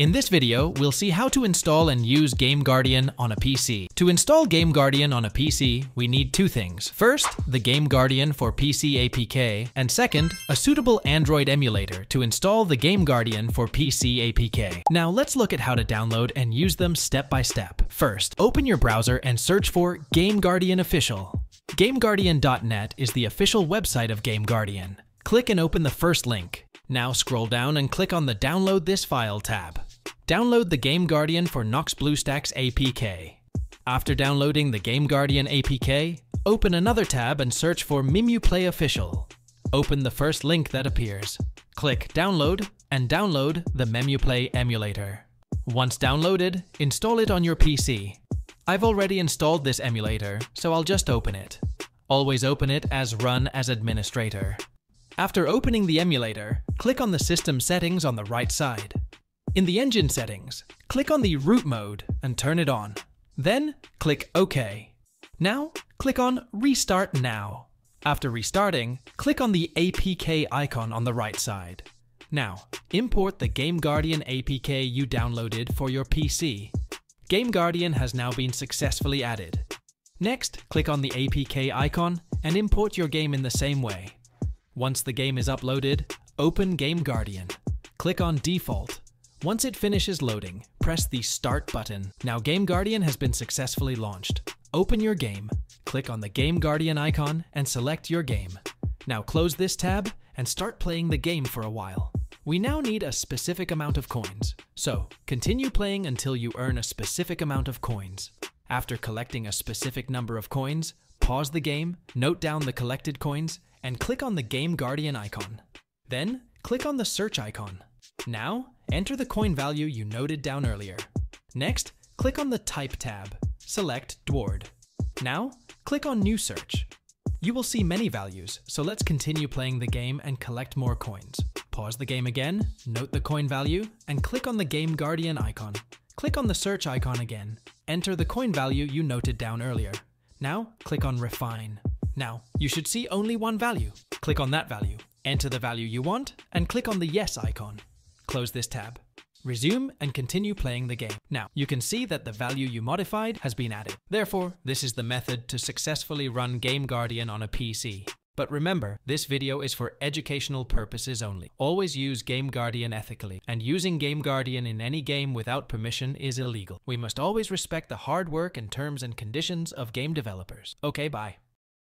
In this video, we'll see how to install and use Game Guardian on a PC. To install Game Guardian on a PC, we need two things. First, the Game Guardian for PC APK, and second, a suitable Android emulator to install the Game Guardian for PC APK. Now let's look at how to download and use them step by step. First, open your browser and search for Game Guardian Official. GameGuardian.net is the official website of Game Guardian. Click and open the first link. Now scroll down and click on the Download this file tab. Download the Game Guardian for Nox BlueStacks APK. After downloading the Game Guardian APK, open another tab and search for MemuPlay Official. Open the first link that appears. Click Download and download the MemuPlay emulator. Once downloaded, install it on your PC. I've already installed this emulator, so I'll just open it. Always open it as Run as Administrator. After opening the emulator, click on the system settings on the right side. In the engine settings, click on the root mode and turn it on. Then click OK. Now, click on Restart Now. After restarting, click on the APK icon on the right side. Now, import the Game Guardian APK you downloaded for your PC. Game Guardian has now been successfully added. Next, click on the APK icon and import your game in the same way. Once the game is uploaded, open Game Guardian. Click on Default. Once it finishes loading, press the Start button. Now Game Guardian has been successfully launched. Open your game, click on the Game Guardian icon, and select your game. Now close this tab and start playing the game for a while. We now need a specific amount of coins, so continue playing until you earn a specific amount of coins. After collecting a specific number of coins, pause the game, note down the collected coins, and click on the Game Guardian icon. Then, click on the search icon. Now, enter the coin value you noted down earlier. Next, click on the Type tab. Select Dword. Now, click on New Search. You will see many values, so let's continue playing the game and collect more coins. Pause the game again, note the coin value, and click on the Game Guardian icon. Click on the search icon again. Enter the coin value you noted down earlier. Now, click on Refine. Now, you should see only one value. Click on that value, enter the value you want, and click on the Yes icon. Close this tab. Resume and continue playing the game. Now, you can see that the value you modified has been added. Therefore, this is the method to successfully run Game Guardian on a PC. But remember, this video is for educational purposes only. Always use Game Guardian ethically, and using Game Guardian in any game without permission is illegal. We must always respect the hard work and terms and conditions of game developers. Okay, bye.